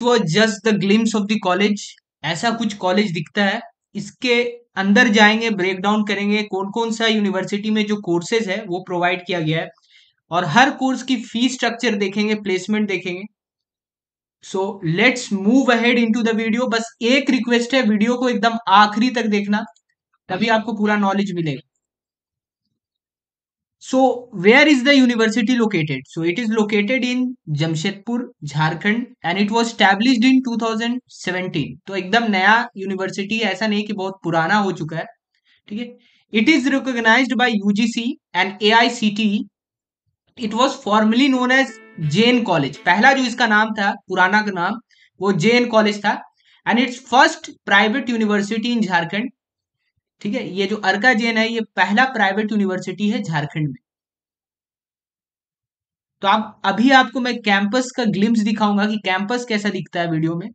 वो just the glimpse of the college ऐसा कुछ कॉलेज दिखता है। इसके अंदर जाएँगे ब्रेक डाउन करेंगे कौन कौन सा यूनिवर्सिटी में जो कोर्सेज है, वो प्रोवाइड किया गया है। और हर कोर्स की फ़ीस स्ट्रक्चर देखेंगे प्लेसमेंट देखेंगे। So let's move ahead into the video बस एक रिक्वेस्ट है वीडियो को एकदम आखिरी तक देखना, तभी आपको पूरा नॉलेज मिलेगा। So, where is the university located? So, it is located in Jamshedpur, Jharkhand and it was established in 2017. तो एकदम नया यूनिवर्सिटी ऐसा नहीं कि बहुत पुराना हो चुका है। ठीक है? It is recognized by UGC and A I C T it was formally known as Jain college पहला जो इसका नाम था पुराना का नाम वो जेन कॉलेज था। And it's first private university in Jharkhand ठीक है? ये जो अर्का जैन है, ये पहला प्राइवेट यूनिवर्सिटी है झारखंड में। तो आप, अभी आपको मैं कैंपस का ग्लिम्स दिखाऊँगा कि कैंपस कैसा दिखता है वीडियो में।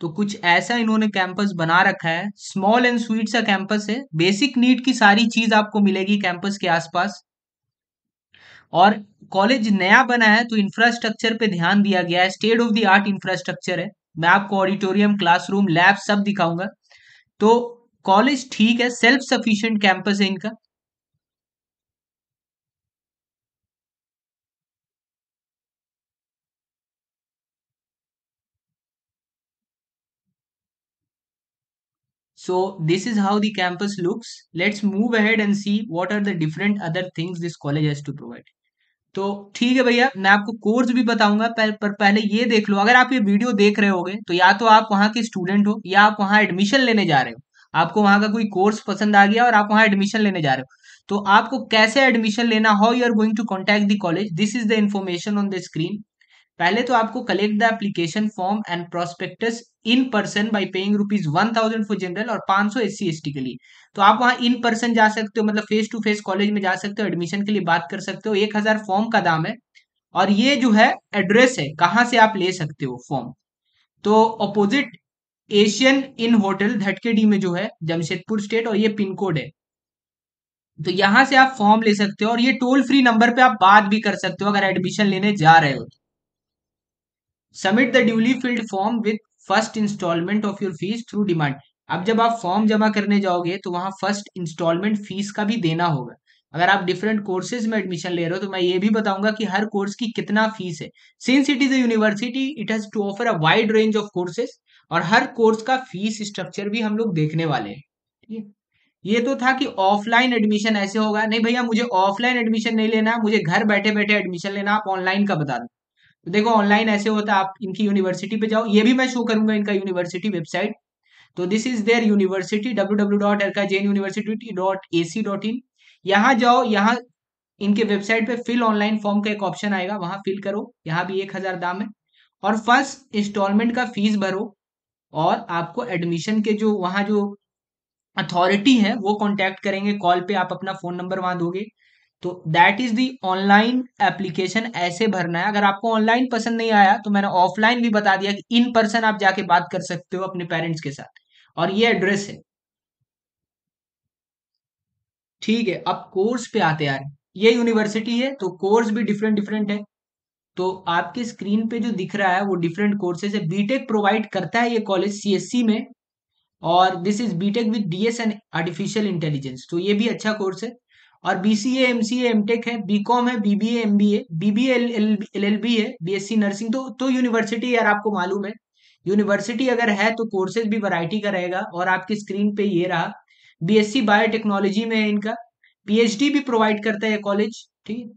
तो कुछ ऐसा इन्होंने कैंपस बना रखा है। स्मॉल एंड स्वीट सा कैंपस है। बेसिक नीड की सारी चीज़ आपको मिलेगी कैंपस के आसपास। और कॉलेज नया बना है तो इंफ्रास्ट्रक्चर पे ध्यान दिया गया है state of the art infrastructure है मैं आपको ऑडिटोरियम क्लासरूम लैब सब दिखाऊँगा तो कॉलेज ठीक है सेल्फ सफिशिएंट कैंपस है इनका So this is how the campus looks. Let's move ahead and see what are the different other things this college has to provide. तो ठीक है भैया मैं आपको कोर्स भी बताऊँगा पर, पर पहले ये देख लो अगर आप ये वीडियो देख रहे होगे तो या तो आप वहाँ के स्टूडेंट हो या आप वहाँ एडमिशन लेने जा रहे हो। आपको वहाँ का कोई कोर्स पसंद आ गया और आप वहाँ एडमिशन लेने जा रहे हो। तो आपको कैसे एडमिशन लेना how you are going to contact the college this is the information on the screen पहले तो आपको collect the application form and prospectus in person by paying rupees one thousand for general और पाँच सौ S C S T के लिए। तो आप वहाँ इन पर्सन जा सकते हो मतलब फेस टू फेस कॉलेज में जा सकते हो एडमिशन के लिए बात कर सकते हो। एक हज़ार फॉर्म का दाम है और ये जो है एड्रेस है, कहाँ से आप ले सकते हो फॉर्म तो opposite Asian inn hotel Dhatkidih में जो है जमशेदपुर स्टेट और ये पिन कोड है। तो यहाँ से आप फॉर्म ले सकते हो और ये टोल फ्री नंबर पे आप बात भी कर सकते हो, अगर एडमिशन लेने जा रहे हो submit the duly filled form with first instalment of your fees through demand अब जब आप फॉर्म जमा करने जाओगे तो वहाँ फ़र्स्ट इंस्टॉलमेंट फ़ीस का भी देना होगा। अगर आप डिफरेंट कोर्सेज में एडमिशन ले रहे हो तो मैं ये भी बताऊँगा कि हर कोर्स की कितना फ़ीस है। Since it is a university it has to offer a wide range of courses और हर कोर्स का फ़ीस स्ट्रक्चर भी हम लोग देखने वाले हैं। ठीक है? ये तो था कि ऑफलाइन एडमिशन ऐसे होगा। नहीं भैया, मुझे ऑफलाइन एडमिशन नहीं लेना मुझे घर बैठे बैठे एडमिशन लेना आप ऑनलाइन का बता दो। देखो ऑनलाइन ऐसे होता है, आप इनकी यूनिवर्सिटी पे जाओ, ये भी मैं शो करूँगा इनका यूनिवर्सिटी वेबसाइट तो this is their university W W dot Arka Jain university dot A C dot in यहाँ जाओ, यहाँ इनके वेबसाइट पे फिल ऑनलाइन फॉर्म का एक ऑप्शन आएगा, वहाँ फिल करो, यहाँ भी एक हज़ार दाम है. और फ़र्स्ट इंस्टॉलमेंट का फ़ीस भरो, और आपको एडमिशन के जो, वहाँ जो अथॉरिटी है, वो कांटेक्ट करेंगे कॉल पे आप अपना फ़ोन नंबर वहाँ दोगे. तो that is the online application ऐसे भरना है। अगर आपको ऑनलाइन पसंद नहीं आया तो मैंने ऑफलाइन भी बता दिया कि इन पर्सन आप जाके बात कर सकते हो अपने पेरेंट्स के साथ। और ये एड्रेस है। ठीक है, अब कोर्स पे आते यार ये यूनिवर्सिटी है तो कोर्स भी डिफरेंट डिफरेंट है। तो आपके स्क्रीन पे जो दिख रहा है, वो डिफरेंट कोर्सेज है। बीटेक प्रोवाइड करता है ये कॉलेज सीएससी में। और this is B Tech with DS and artificial intelligence तो ये भी अच्छा कोर्स है। और बीसीए एमसीए एमटेक है बीकॉम है बीबीए एमबीए बीबीए एलएलबी है बीएससी नर्सिंग तो तो यूनिवर्सिटी यार आपको मालूम है। यूनिवर्सिटी अगर है तो कोर्सेज भी वैरायटी का रहेगा और आपकी स्क्रीन पे ये रहा बी एस बीएससी बायोटेक्नोलॉजी में है इनका पीएचडी भी प्रोवाइड करता है कॉलेज ठीक है?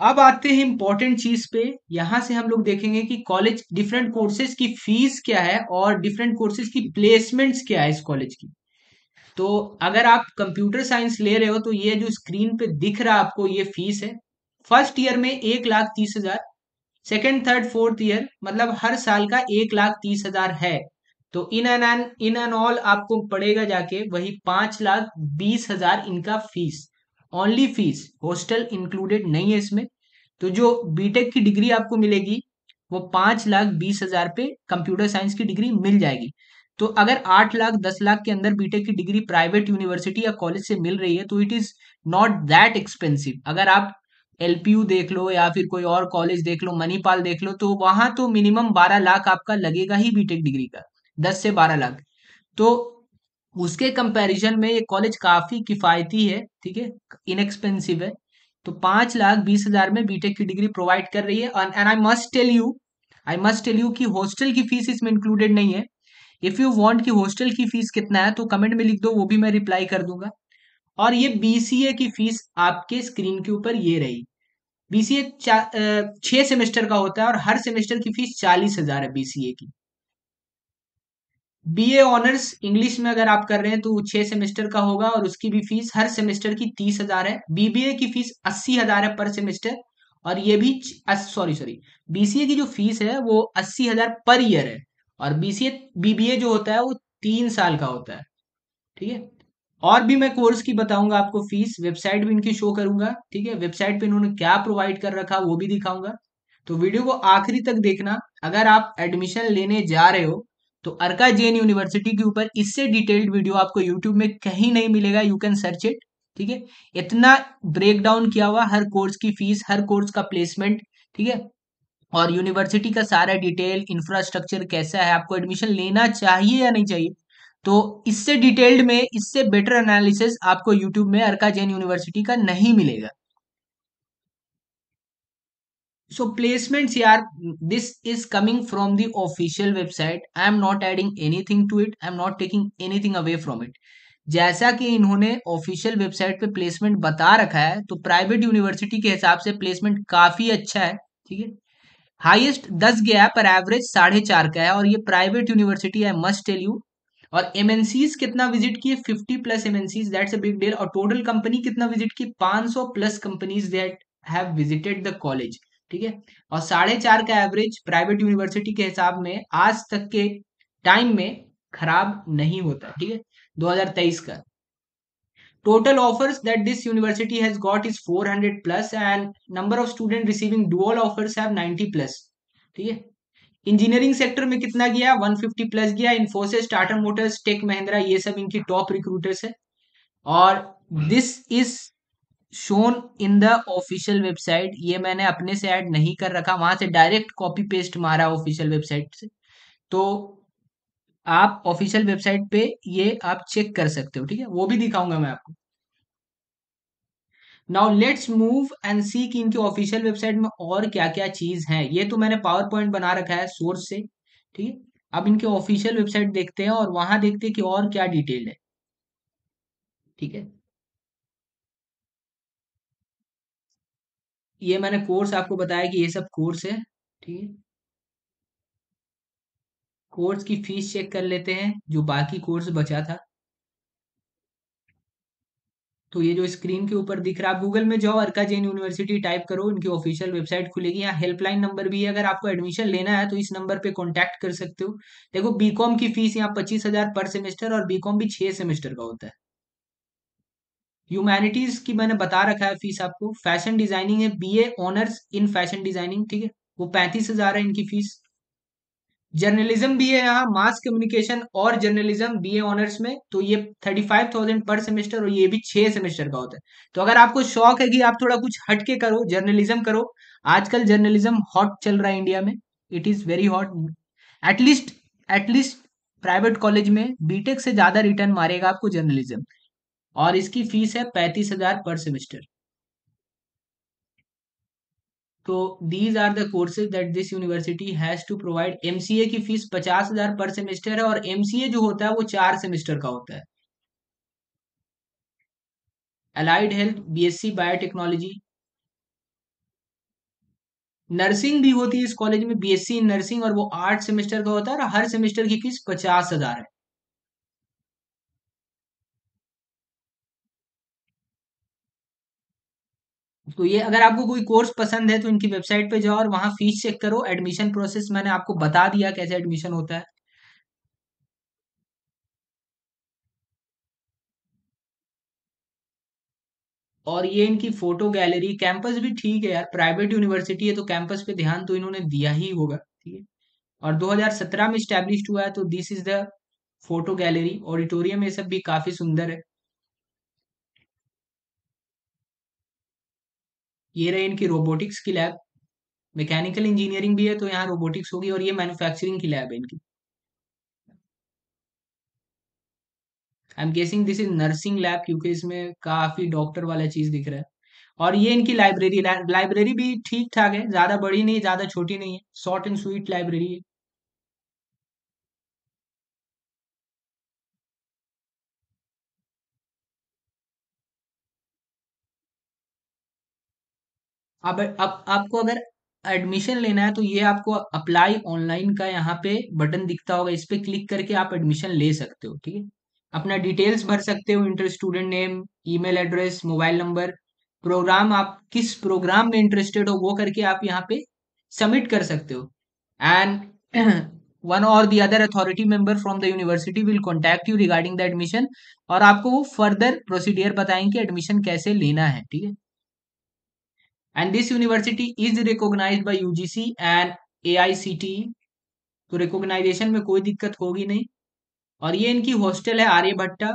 अब आते हैं इंपॉर्टेंट चीज़ पे, यहाँ से हम लोग देखेंगे कि कॉलेज डिफरेंट कोर्सेज की फ़ीस क्या है और डिफरेंट कोर्सेज की प्लेसमेंट्स क्या है इस कॉलेज की। तो अगर आप कंप्यूटर साइंस ले रहे हो तो ये जो स्क्रीन पे दिख रहा आपको, ये फ़ीस है। फ़र्स्ट ईयर में एक लाख तीस हज़ार सेकेंड थर्ड फोर्थ ईयर मतलब हर साल का एक लाख तीस हज़ार है। तो in and in and all आपको पड़ेगा जाके वही पाँच लाख बीस हज़ार इनका fees only fees hostel included नहीं है इसमें। तो जो बीटेक की डिग्री आपको मिलेगी, वो पाँच लाख बीस हज़ार पे कंप्यूटर साइंस की डिग्री मिल जाएगी। तो अगर आठ लाख, दस लाख के अंदर बीटेक की डिग्री प्राइवेट यूनिवर्सिटी या कॉलेज से मिल रही है तो it is not that expensive अगर आप एलपीयू देख लो या फिर कोई और कॉलेज देख लो मणिपाल देख लो तो वहाँ तो मिनिमम बारह लाख आपका लगेगा ही बीटेक डिग्री का, दस से बारह लाख। तो उसके कंपैरिजन में ये कॉलेज काफ़ी किफायती है, ठीक है? इनएक्सपेंसिव है। तो पाँच लाख, बीस हज़ार में बीटेक की डिग्री प्रोवाइड कर रही है। And I must tell you I must tell you कि हॉस्टल की फ़ीस इसमें इंक्लूडेड नहीं है। इफ़ यू वांट कि हॉस्टल की फ़ीस कितना है तो कमेंट में लिख दो, वो भी मैं रिप्लाई कर दूँगा। और ये बीसीए की फ़ीस आपके स्क्रीन के ऊपर ये रही। बीसीए छह सेमेस्टर का होता है और हर सेमेस्टर की फ़ीस चालीस हज़ार है बीसीए की। बीए ऑनर्स इंग्लिश में अगर आप कर रहे हैं तो छह सेमेस्टर का होगा और उसकी भी फ़ीस हर सेमेस्टर की तीस हज़ार है। बीबीए की फ़ीस अस्सी हज़ार है पर सेमेस्टर और ये भी सॉरी सॉरी बीसीए की जो फ़ीस है, वो अस्सी हज़ार पर ईयर है। और बीसीए बीबीए जो होता है वो तीन साल का होता है, ठीक है? और भी मैं कोर्स की बताऊँगा आपको फ़ीस वेबसाइट भी इनकी शो करूँगा, ठीक है? वेबसाइट पे इन्होंने क्या प्रोवाइड कर रखा वो भी दिखाऊँगा। तो वीडियो को आखिरी तक देखना। अगर आप एडमिशन लेने जा रहे हो तो अर्का जैन यूनिवर्सिटी के ऊपर इससे डिटेल्ड वीडियो आपको यूट्यूब में कहीं नहीं मिलेगा यू कैन सर्च इट ठीक है? इतना ब्रेक डाउन किया हुआ, हर कोर्स की फ़ीस हर कोर्स का प्लेसमेंट ठीक है? और यूनिवर्सिटी का सारा डिटेल इंफ्रास्ट्रक्चर कैसा है, आपको एडमिशन लेना चाहिए या नहीं चाहिए? तो इससे डिटेल्ड में, इससे बेटर एनालिसिस आपको यूट्यूब में अर्का जैन यूनिवर्सिटी का नहीं मिलेगा। So placements yaar this is coming from the official website. I am not adding anything to it. I am not taking anything away from it. जैसा कि इन्होंने ऑफिशियल वेबसाइट पे placement बता रखा है तो प्राइवेट यूनिवर्सिटी के हिसाब से प्लेसमेंट काफ़ी अच्छा है, ठीक है? हाईएस्ट दस गया है पर एवरेज साढ़े चार का है और ये प्राइवेट यूनिवर्सिटी है मस्ट टेल यू और एमएनसीज कितना विज़िट किए? 50 plus MNCs that's a big deal और टोटल कंपनी कितना विज़िट की 500 plus companies that have visited the college ठीक है? और साढ़े चार का एवरेज प्राइवेट यूनिवर्सिटी के हिसाब में आज तक के टाइम में खराब नहीं होता, ठीक है? 2023 का। Total offers that this university has got is 400 plus and number of student receiving dual offers have 90 plus. ठीक है? इंजीनियरिंग सेक्टर में कितना गया? 150 प्लस गया। इन्फोसिस टाटा मोटर्स टेक महिंद्रा ये सब इनकी टॉप रिक्रूटर्स है। और this is shown in the official website ये मैंने अपने से ऐड नहीं कर रखा। वहाँ से डायरेक्ट कॉपी पेस्ट मारा ऑफिशियल वेबसाइट से। तो आप ऑफिशियल वेबसाइट पे ये आप चेक कर सकते हो, ठीक है? वो भी दिखाऊँगा मैं आपको। Now let's move and see कि इनकी ऑफिशियल वेबसाइट में और क्या क्या चीज़ है। ये तो मैंने पावर पॉइंट बना रखा है सोर्स से, ठीक है? अब इनके ऑफिशियल वेबसाइट देखते हैं और वहाँ देखते हैं कि और क्या डिटेल है। ठीक है? ये मैंने कोर्स आपको बताया कि ये सब कोर्स है, ठीक है? कोर्स की फ़ीस चेक कर लेते हैं, जो बाकी कोर्स बचा था। तो ये जो स्क्रीन के ऊपर दिख रहा है गूगल में जाओ, अर्का जैन यूनिवर्सिटी टाइप करो इनकी ऑफिशियल वेबसाइट खुलेगी। यहाँ हेल्पलाइन नंबर भी है, अगर आपको एडमिशन लेना है तो इस नंबर पे कांटेक्ट कर सकते हो। देखो, बीकॉम की फ़ीस यहाँ पच्चीस हज़ार पर सेमेस्टर और बीकॉम भी छह सेमेस्टर का होता है। ह्यूमैनिटीज की मैंने बता रखा है फ़ीस आपको। फ़ैशन डिज़ाइनिंग है BA honours in fashion designing, ठीक है? वो पैंतीस हज़ार है इनकी फ़ीस। जर्नलिज्म भी है यहाँ मास कम्युनिकेशन और जर्नलिज्म बीए ऑनर्स में तो ये thirty five thousand per semester और ये भी छह सेमेस्टर का होता है। तो अगर आपको शौक है कि आप थोड़ा कुछ हटके करो जर्नलिज्म करो, आजकल जर्नलिज्म हॉट चल रहा है इंडिया में it is very hot at least at least private college में बीटेक से ज़्यादा रिटर्न मारेगा आपको जर्नलिज्म और इसकी फ़ीस है पैंतीस हज़ार पर सेमेस्टर तो these are the courses that this university has to provide MCA की फ़ीस पचास हज़ार पर सेमेस्टर है और एमसीए जो होता है वो चार सेमेस्टर का होता है। Allied health B Sc biotechnology nursing भी होती है इस कॉलेज में बीएससी इन नर्सिंग और वो आठ सेमेस्टर का होता है और हर सेमेस्टर की फ़ीस पचास हज़ार है। तो ये अगर आपको कोई कोर्स पसंद है तो इनकी वेबसाइट पे जाओ और वहाँ फ़ीस चेक करो। एडमिशन प्रोसेस मैंने आपको बता दिया कैसे एडमिशन होता है। और ये इनकी फ़ोटो गैलरी कैंपस भी ठीक है यार प्राइवेट यूनिवर्सिटी है तो कैंपस पे ध्यान तो इन्होंने दिया ही होगा, ठीक है। और 2017 में स्टैब्लिश हुआ है तो this is the photo gallery auditorium ये सब भी काफ़ी सुंदर है। ये रहे इनकी रोबोटिक्स की लैब मैकेनिकल इंजीनियरिंग भी है तो यहाँ रोबोटिक्स होगी और ये मैन्युफैक्चरिंग की लैब है इनकी। I am guessing this is nursing lab क्योंकि इसमें काफ़ी डॉक्टर वाला चीज़ दिख रहा है। और ये इनकी लाइब्रेरी लाइब्रेरी भी ठीक ठाक है, ज़्यादा बड़ी नहीं, ज़्यादा छोटी नहीं है शॉर्ट एंड स्वीट लाइब्रेरी है। अब अब आपको अगर एडमिशन लेना है तो ये आपको अप्लाई ऑनलाइन का यहाँ पे बटन दिखता होगा। इस पे क्लिक करके आप एडमिशन ले सकते हो, ठीक है? अपना डिटेल्स भर सकते हो enter student name email address mobile number program आप किस प्रोग्राम में इंटरेस्टेड हो, वो करके आप यहाँ पे सबमिट कर सकते हो। एंड वन और the other authority member from the university will contact you regarding the admission और आपको वो फर्दर प्रोसीडियर बताएँगे एडमिशन कैसे लेना है, ठीक है? And this university is recognized by UGC and AICTE तो रिकॉग्नाइजेशन में कोई दिक्कत होगी नहीं। और ये इनकी हॉस्टल है आर्यभट्टा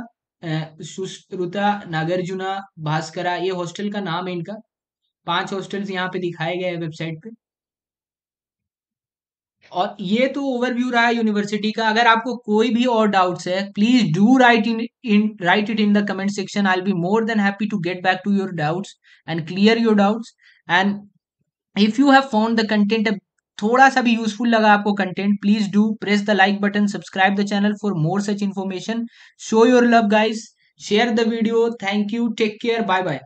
सुश्रुता नागार्जुना भास्करा। ये हॉस्टल का नाम है इनका। पाँच हॉस्टल्स यहाँ पे दिखाए गए हैं वेबसाइट पे। और ये तो ओवरव्यू रहा है यूनिवर्सिटी का। अगर आपको कोई भी और डाउट्स है please do write in in write it in the comment section I be more than happy to get back to your doubts and clear your doubts and if you have found the content थोड़ा सा भी useful लगा आपको content please do press the like button subscribe the channel for more such information show your love guys share the video thank you take care bye bye